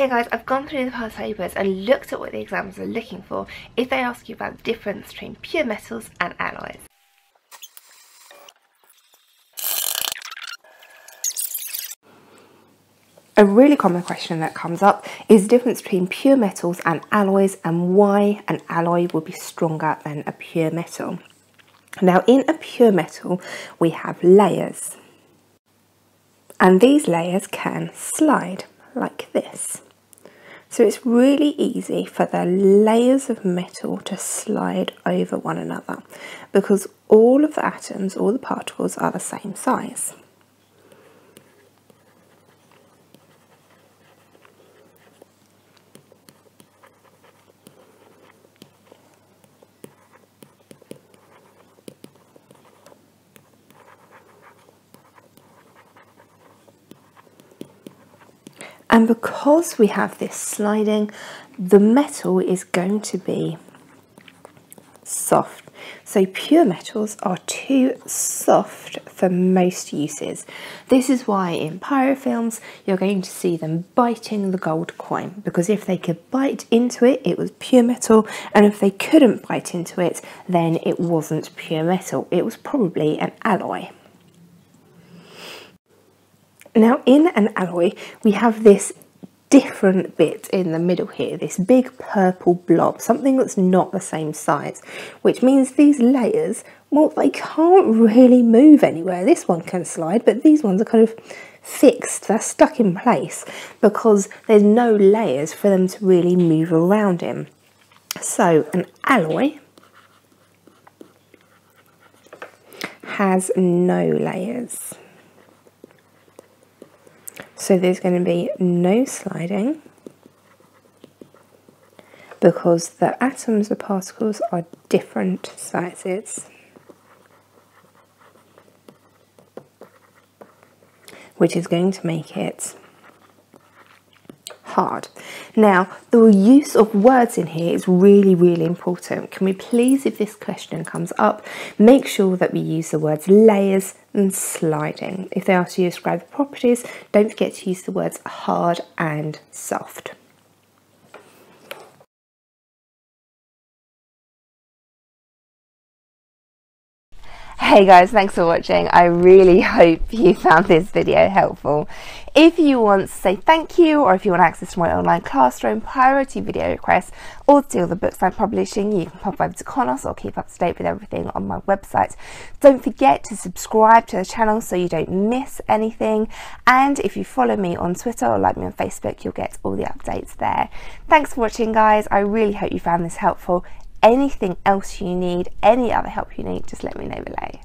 Hey guys, I've gone through the past papers and looked at what the exams are looking for if they ask you about the difference between pure metals and alloys. A really common question that comes up is the difference between pure metals and alloys and why an alloy will be stronger than a pure metal. Now in a pure metal we have layers and these layers can slide like this. So it's really easy for the layers of metal to slide over one another because all of the atoms, all the particles are the same size. And because we have this sliding, the metal is going to be soft. So pure metals are too soft for most uses. This is why in pyrofilms you're going to see them biting the gold coin because if they could bite into it, it was pure metal and if they couldn't bite into it, then it wasn't pure metal. It was probably an alloy. Now in an alloy we have this different bit in the middle here, this big purple blob, something that's not the same size, which means these layers, well, they can't really move anywhere. This one can slide, but these ones are kind of fixed, they're stuck in place because there's no layers for them to really move around in. So an alloy has no layers. So there's going to be no sliding because the atoms, the particles are different sizes. Which is going to make it hard. Now, the use of words in here is really, really important. Can we please, if this question comes up, make sure that we use the words layers and sliding. If they ask you to describe the properties, don't forget to use the words hard and soft. Hey guys, thanks for watching. I really hope you found this video helpful. If you want to say thank you or if you want access to my online classroom, priority video requests or to deal the books I'm publishing, you can pop over to Konos or keep up to date with everything on my website. Don't forget to subscribe to the channel so you don't miss anything. And if you follow me on Twitter or like me on Facebook, you'll get all the updates there. Thanks for watching guys. I really hope you found this helpful anything else you need, any other help you need, just let me know below.